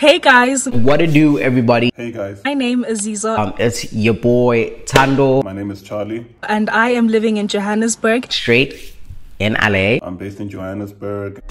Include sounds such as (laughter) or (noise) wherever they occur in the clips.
Hey guys, What to do, everybody? Hey guys, my name is Zizo Um, it's your boy Thando, my name is Charlie. and I am living in Johannesburg. straight in LA. I'm based in Johannesburg.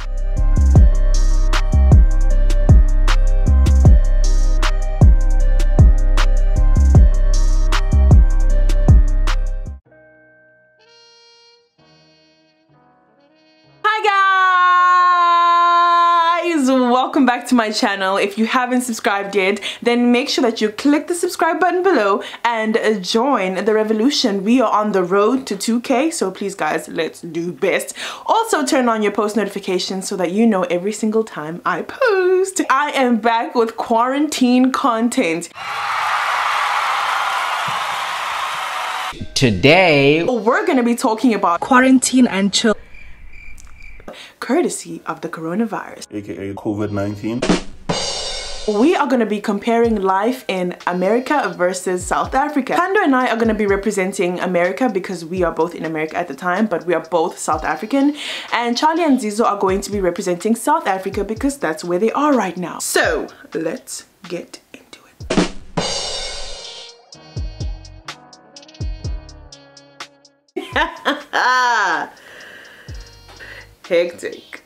Back to my channel. If you haven't subscribed yet, then make sure that you click the subscribe button below and uh, join the revolution. We are on the road to 2k, so please guys, let's do best. Also turn on your post notifications so that you know every single time I post. I am back with quarantine content. Today, We're gonna be talking about Quarantine and chill. Courtesy of the coronavirus. aka COVID 19. We are going to be comparing life in America versus South Africa. Thando and I are going to be representing America because we are both in America at the time, but we are both South African. And Charlie and Zizo are going to be representing South Africa because that's where they are right now. So let's get into it. (laughs) Hectic.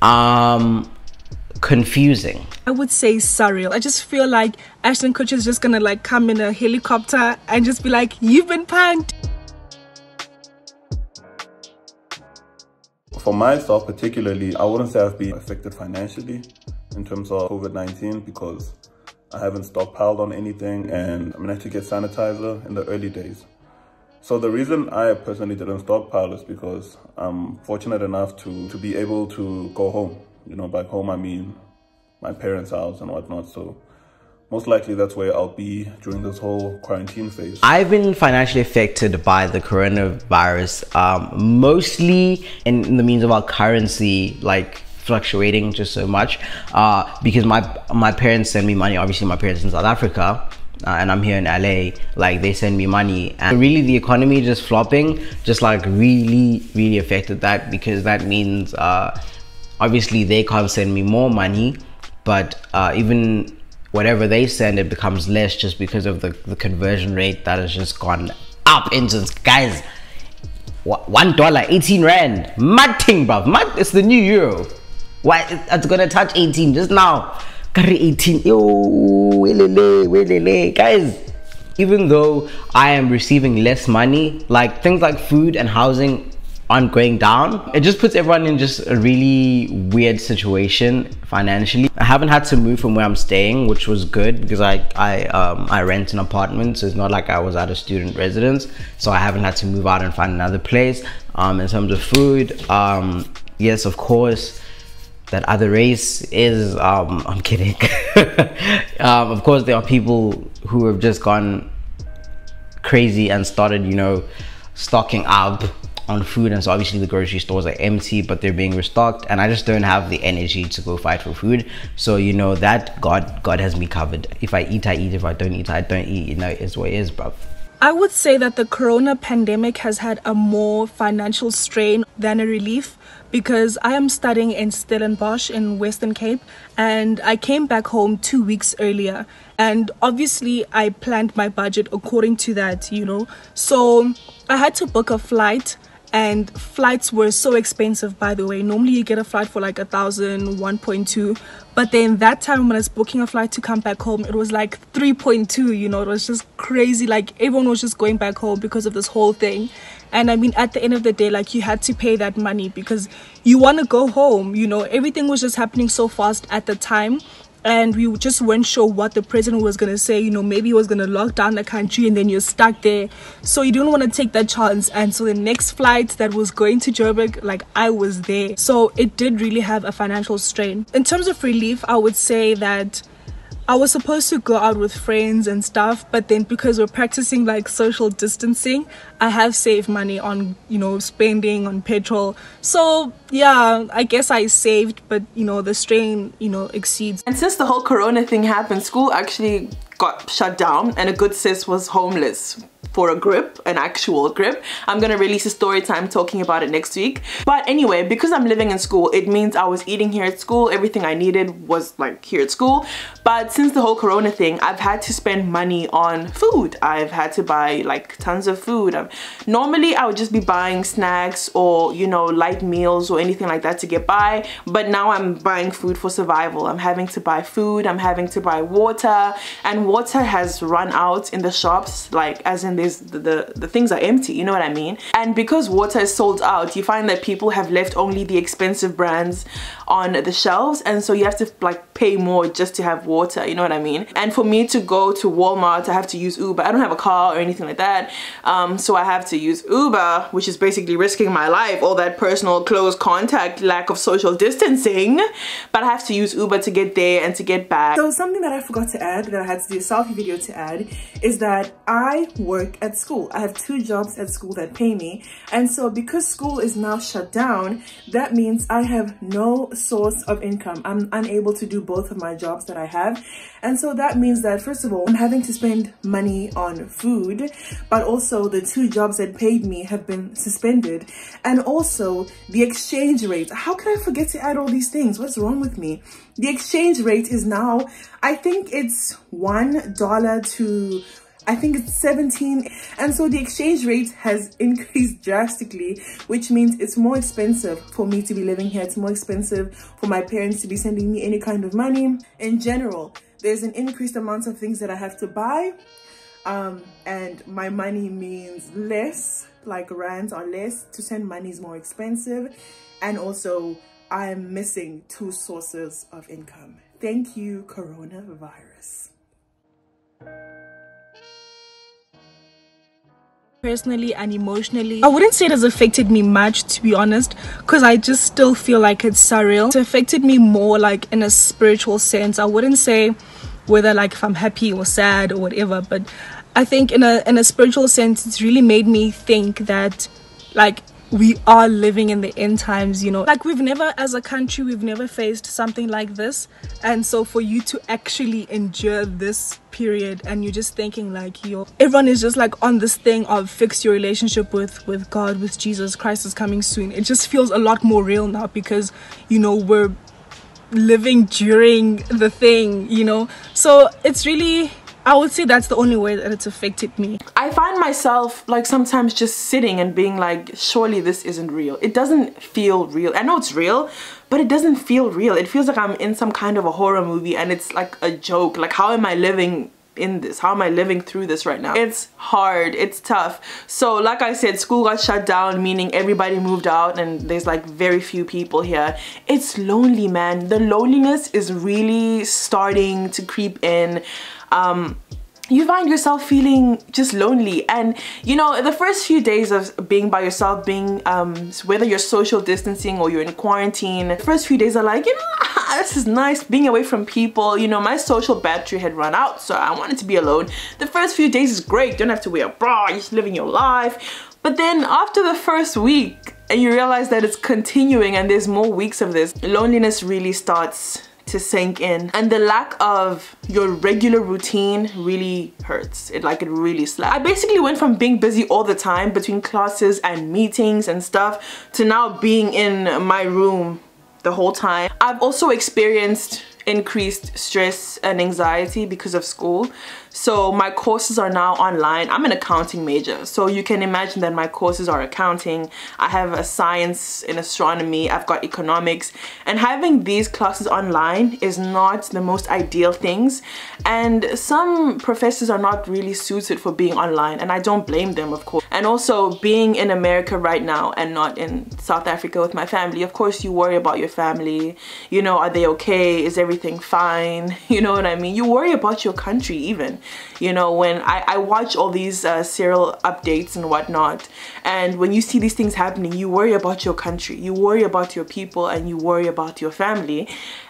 um, confusing. I would say surreal. I just feel like Ashton Kutcher is just gonna like come in a helicopter and just be like, "You've been punked." For myself, particularly, I wouldn't say I've been affected financially in terms of COVID 19 because I haven't stockpiled on anything and I managed to get sanitizer in the early days. So the reason I personally didn't stockpile is because I'm fortunate enough to, to be able to go home. You know, back home, I mean my parents' house and whatnot. So most likely that's where I'll be during this whole quarantine phase. I've been financially affected by the coronavirus, um, mostly in, in the means of our currency, like fluctuating just so much. Uh, because my my parents send me money. Obviously, my parents in South Africa. Uh, and I'm here in LA, like they send me money, and really the economy just flopping, just like really, really affected that because that means uh, obviously they can't send me more money, but uh, even whatever they send, it becomes less just because of the, the conversion rate that has just gone up into guys. One dollar, eighteen rand, mad thing, bruv. Mad, it's the new euro. Why? It's gonna touch eighteen just now. Carry eighteen, yo, welele, welele, guys. Even though I am receiving less money, like things like food and housing aren't going down. It just puts everyone in just a really weird situation financially. I haven't had to move from where I'm staying, which was good because I I um I rent an apartment, so it's not like I was at a student residence. So I haven't had to move out and find another place. Um, in terms of food, um, yes, of course. That other race is um I'm kidding. (laughs) um, of course there are people who have just gone crazy and started, you know, stocking up on food. And so obviously the grocery stores are empty, but they're being restocked. And I just don't have the energy to go fight for food. So, you know, that God, God has me covered. If I eat, I eat. If I don't eat, I don't eat. You know, it's what it is, bro. I would say that the corona pandemic has had a more financial strain than a relief because I am studying in Stellenbosch in Western Cape and I came back home two weeks earlier. And obviously, I planned my budget according to that, you know. So I had to book a flight and flights were so expensive by the way. Normally you get a flight for like a thousand 1.2 but then that time when i was booking a flight to come back home it was like 3.2 you know? It was just crazy. Like everyone was just going back home because of this whole thing. And i mean at the end of the day like you had to pay that money because you want to go home you know? Everything was just happening so fast at the time and we just weren't sure what the president was going to say. You know maybe he was going to lock down the country and then you're stuck there. So you didn't want to take that chance. And so the next flight that was going to joburg like i was there. So it did really have a financial strain. In terms of relief i would say that I was supposed to go out with friends and stuff, but then because we're practicing like social distancing, I have saved money on, you know, spending on petrol. So, yeah, I guess I saved, but you know, the strain, you know, exceeds. And since the whole corona thing happened, school actually got shut down and a good sis was homeless for a grip, an actual grip. I'm gonna release a story time talking about it next week. But anyway, because I'm living in school, it means I was eating here at school. Everything I needed was like here at school. But since the whole corona thing, I've had to spend money on food. I've had to buy like tons of food. Um, normally I would just be buying snacks or, you know, light meals or anything like that to get by. But now I'm buying food for survival. I'm having to buy food. I'm having to buy water and water has run out in the shops like as in there's the, the, the things are empty you know what I mean? And because water is sold out you find that people have left only the expensive brands on the shelves and so you have to like pay more just to have water you know what I mean? And for me to go to Walmart I have to use Uber. I don't have a car or anything like that um, so I have to use Uber which is basically risking my life all that personal close contact lack of social distancing. But I have to use Uber to get there and to get back. So something that I forgot to add that I had to do a selfie video to add is that I work at school. I have two jobs at school that pay me. And so because school is now shut down that means I have no source of income. I'm unable to do both of my jobs that I have. And so that means that first of all, I'm having to spend money on food, but also the two jobs that paid me have been suspended. And also the exchange rate. How can I forget to add all these things? What's wrong with me? The exchange rate is now, I think it's $1 to I think it's 17 and so the exchange rate has (laughs) increased drastically which means it's more expensive for me to be living here. It's more expensive for my parents to be sending me any kind of money. In general there's an increased amount of things that I have to buy um, and my money means less like rands are less. To send money is more expensive and also I'm missing two sources of income. Thank you coronavirus personally and emotionally. I wouldn't say it has affected me much to be honest because I just still feel like it's surreal. It affected me more like in a spiritual sense. I wouldn't say whether like if I'm happy or sad or whatever but I think in a in a spiritual sense it's really made me think that like we are living in the end times you know. Like we've never as a country we've never faced something like this. And so for you to actually endure this period and you're just thinking like yo everyone is just like on this thing of fix your relationship with with god with jesus christ is coming soon. It just feels a lot more real now because you know we're living during the thing you know. So it's really I would say that's the only way that it's affected me. I find myself like sometimes just sitting and being like, surely this isn't real. It doesn't feel real. I know it's real, but it doesn't feel real. It feels like I'm in some kind of a horror movie and it's like a joke. Like how am I living in this how am i living through this right now it's hard it's tough so like i said school got shut down meaning everybody moved out and there's like very few people here it's lonely man the loneliness is really starting to creep in um, you find yourself feeling just lonely. And you know the first few days of being by yourself being um, whether you're social distancing or you're in quarantine the first few days are like you know (laughs) this is nice being away from people. You know my social battery had run out so I wanted to be alone. The first few days is great. Don't have to wear a bra. You're just living your life. But then after the first week and you realize that it's continuing and there's more weeks of this loneliness really starts to sink in. And the lack of your regular routine really hurts. It like it really slaps. I basically went from being busy all the time between classes and meetings and stuff to now being in my room the whole time. I've also experienced increased stress and anxiety because of school so my courses are now online. I'm an accounting major. So you can imagine that my courses are accounting. I have a science in astronomy. I've got economics. And having these classes online is not the most ideal things. And some professors are not really suited for being online and i don't blame them of course. And also being in america right now and not in south africa with my family of course you worry about your family. You know are they okay? Is everything fine? (laughs) You know what I mean? You worry about your country even you know when I, I watch all these uh, serial updates and whatnot and when you see these things happening you worry about your country you worry about your people and you worry about your family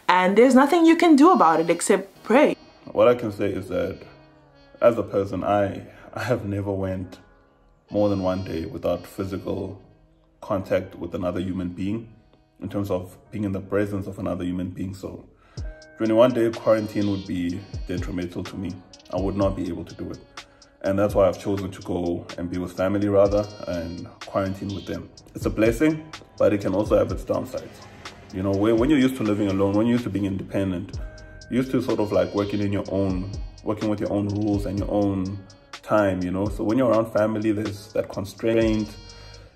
and there's nothing you can do about it except pray. What I can say is that as a person I I have never went more than one day without physical contact with another human being in terms of being in the presence of another human being. So 21 day quarantine would be detrimental to me. I would not be able to do it. And that's why I've chosen to go and be with family rather and quarantine with them. It's a blessing, but it can also have its downsides. You know, when you're used to living alone, when you're used to being independent, used to sort of like working in your own, working with your own rules and your own time, you know. So when you're around family, there's that constraint.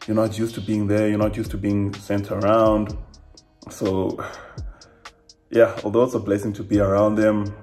You're not used to being there. You're not used to being sent around. So yeah, although it's a blessing to be around them,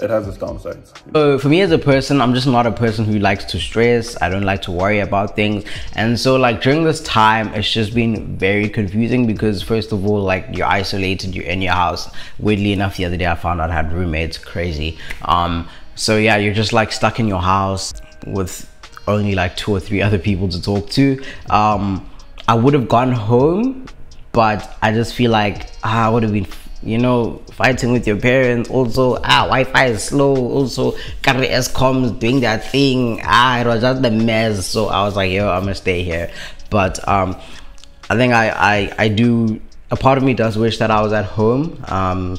it has its downsides. So for me as a person, I'm just not a person who likes to stress. I don't like to worry about things. And so like during this time, it's just been very confusing because first of all, like you're isolated, you're in your house. Weirdly enough, the other day I found out I had roommates, crazy. Um, so yeah, you're just like stuck in your house with only like two or three (laughs) other people to talk to. Um, I would have gone home, but I just feel like ah, I would have been you know, fighting with your parents. Also, ah, Wi-Fi is slow. Also, carry Eskom's doing that thing. Ah, it was just a mess. So I was like, yo, I'm gonna stay here. But um, I think I, I, I do. A part of me does wish that I was at home. Um,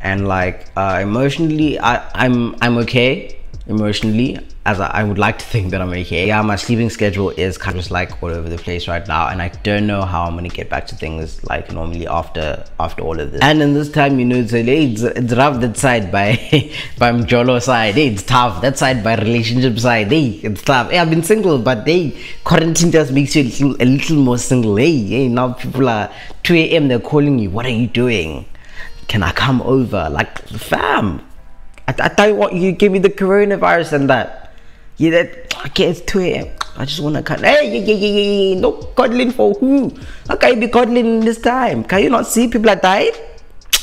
and like uh, emotionally, I, I'm I'm okay emotionally as I, would like to think that I'm okay. Yeah, my sleeping schedule is kind of just like all over the place right now and I don't know how I'm gonna get back to things like normally after after all of this. And in this time, you know, it's, it's, it's rough that side by (laughs) by Mjolo side. Hey, it's tough. That side by relationship side. Hey, it's tough. Hey, I've been single, but hey, quarantine just makes you a little, a little more single. Hey, hey, now people are 2 a.m. They're calling you. What are you doing? Can I come over? Like, fam, I, I thought what you give me the coronavirus and that. Yeah, that okay, it's 2 a.m. I just wanna cut. Hey, yeah, yeah, yeah, yeah, no cuddling for who? How can you be cuddling this time? Can you not see people are dying?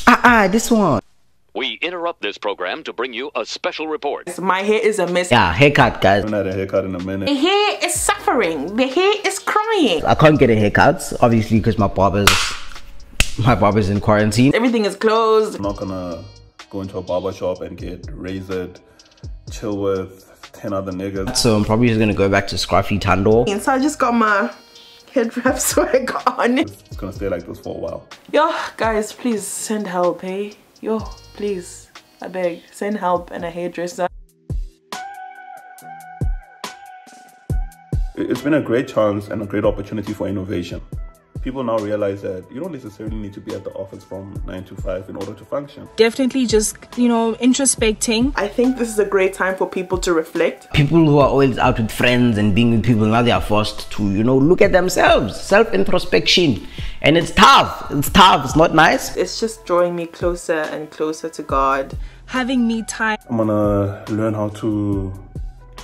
Ah, ah, this one. We interrupt this program to bring you a special report. My hair is a mess. Yeah, haircut, guys. I haven't had a haircut in a minute. The hair is suffering. The hair is crying. I can't get a haircut, obviously, because my barber's my barber's in quarantine. Everything is closed. I'm not gonna go into a barber shop and get razored, chill with 10 other niggas. So I'm probably just gonna go back to Scruffy Thando. And so I just got my head wrap swag (laughs) on. It's gonna stay like this for a while. Yo, guys, please send help, hey? Yo, please, I beg, send help and a hairdresser. It's been a great chance and a great opportunity for innovation people now realize that you don't necessarily need to be at the office from 9 to 5 in order to function. Definitely just, you know, introspecting. I think this is a great time for people to reflect. People who are always out with friends and being with people, now they are forced to, you know, look at themselves, self introspection. And it's tough. It's tough. It's not nice. It's just drawing me closer and closer to God. Having me time. I'm gonna learn how to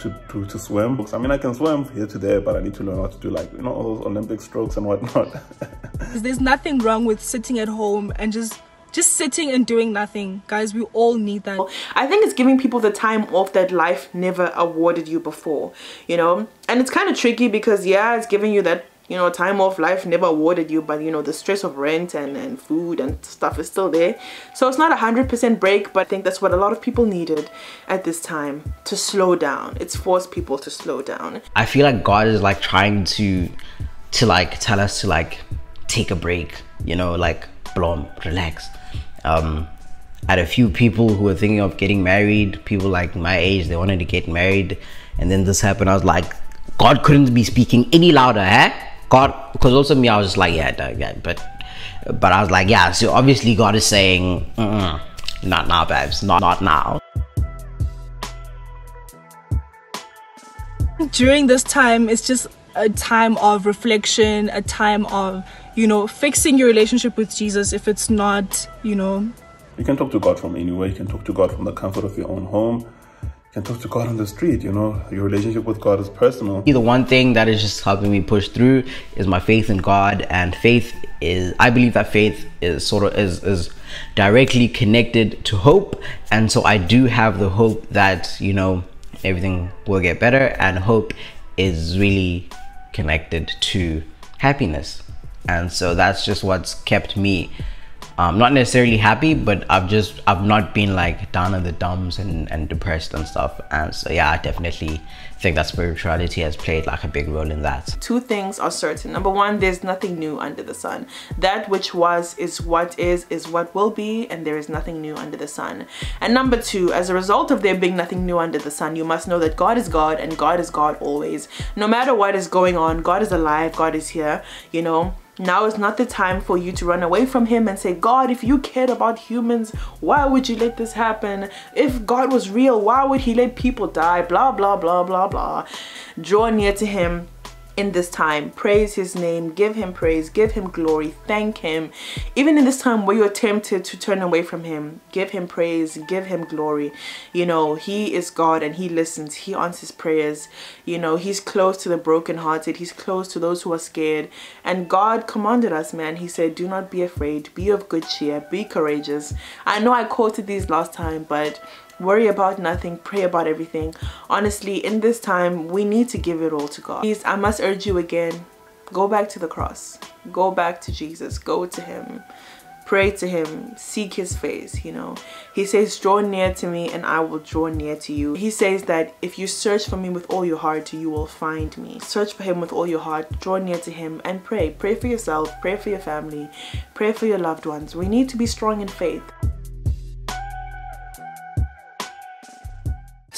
to, to, to swim. I mean, I can swim here to there, but I need to learn how to do like, you know, all those Olympic strokes and whatnot. (laughs) There's nothing wrong with sitting at home and just just sitting and doing nothing guys we all need that i think it's giving people the time off that life never awarded you before you know and it's kind of tricky because yeah it's giving you that you know time off life never awarded you but you know the stress of rent and and food and stuff is still there. So it's not a hundred percent break but i think that's what a lot of people needed at this time to slow down. It's forced people to slow down. I feel like god is like trying to to like tell us to like take a break you know like blom relax. Um I had a few people who were thinking of getting married people like my age they wanted to get married and then this happened. I was like god couldn't be speaking any louder eh God, because also me, I was just like, yeah, yeah, but, but I was like, yeah. So obviously, God is saying, not now, babes, not not now. During this time, it's just a time of reflection, a time of you know fixing your relationship with Jesus. If it's not, you know, you can talk to God from anywhere. You can talk to God from the comfort of your own home can talk to God on the street, you know. Your relationship with God is personal. The one thing that is just helping me push through is my faith in God and faith is I believe that faith is sort of is is directly connected to hope and so I do have the hope that, you know, everything will get better and hope is really connected to happiness. And so that's just what's kept me um, not necessarily happy, but I've just I've not been like down in the dumps and, and depressed and stuff. And so yeah, I definitely think that spirituality has played like a big role in that. Two things are certain. Number one, there's nothing new under the sun. That which was is what is is what will be, and there is nothing new under the sun. And number two, as a result of there being nothing new under the sun, you must know that God is God and God is God always. No matter what is going on, God is alive, God is here, you know now is not the time for you to run away from him and say, God, if you cared about humans, why would you let this happen? If God was real, why would he let people die? Blah, blah, blah, blah, blah. Draw near to him in this time. Praise his name, give him praise, give him glory, thank him. Even in this time where you're tempted to turn away from him, give him praise, give him glory. You know, he is God and he listens, he answers prayers. You know, he's close to the brokenhearted, he's close to those who are scared. And God commanded us, man. He said, do not be afraid, be of good cheer, be courageous. I know I quoted these last time, but worry about nothing pray about everything. Honestly in this time we need to give it all to god. Please i must urge you again. Go back to the cross. Go back to jesus. Go to him. Pray to him. Seek his face you know. He says draw near to me and i will draw near to you. He says that if you search for me with all your heart you will find me. Search for him with all your heart. Draw near to him and pray. Pray for yourself. Pray for your family. Pray for your loved ones. We need to be strong in faith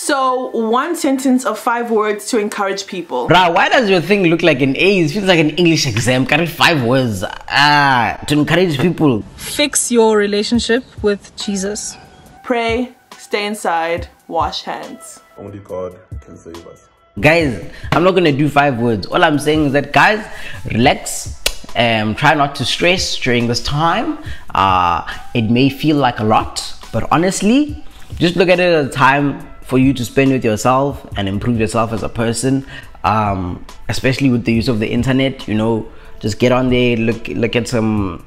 So one sentence of five words to encourage people. Bruh, why does your thing look like an A? It feels like an English exam. Carry five words. Ah, to encourage people. Fix your relationship with Jesus. Pray, stay inside, wash hands. Only God can save us. Guys, I'm not gonna do five words. All I'm saying is that guys, relax. Um, try not to stress during this time. Uh, it may feel like a lot, but honestly, just look at it as a time for you to spend with yourself and improve yourself as a person um, especially with the use of the internet you know just get on there look look at some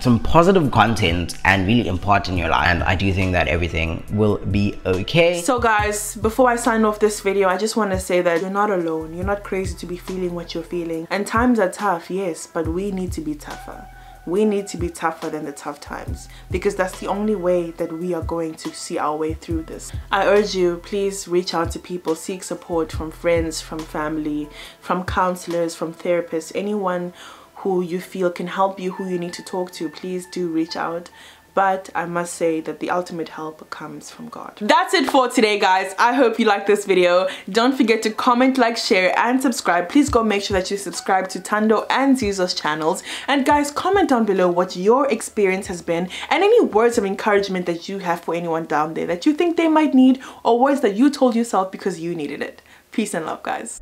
some positive content and really impart in your life. And i do think that everything will be okay. So guys before i sign off this video i just want to say that you're not alone. You're not crazy to be feeling what you're feeling. And times are tough yes but we need to be tougher we need to be tougher than the tough times because that's the only way that we are going to see our way through this. I urge you, please reach out to people, seek support from friends, from family, from counselors, from therapists, anyone who you feel can help you, who you need to talk to, please do reach out but I must say that the ultimate help comes from God. That's it for today guys. I hope you liked this video. Don't forget to comment, like, share and subscribe. Please go make sure that you subscribe to Thando and Zizo's channels. And guys, comment down below what your experience has been and any words of encouragement that you have for anyone down there that you think they might need or words that you told yourself because you needed it. Peace and love guys.